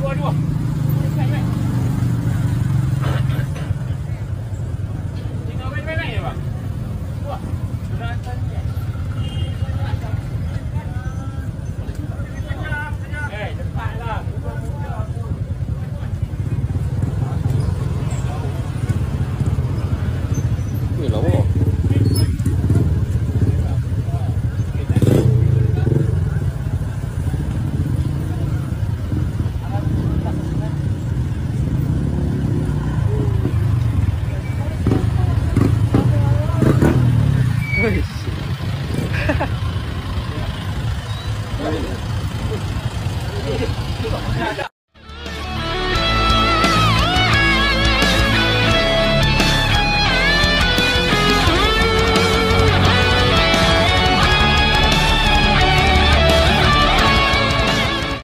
Dua dua. Tinggal main-main aja, Bang. Dua. 哈 哈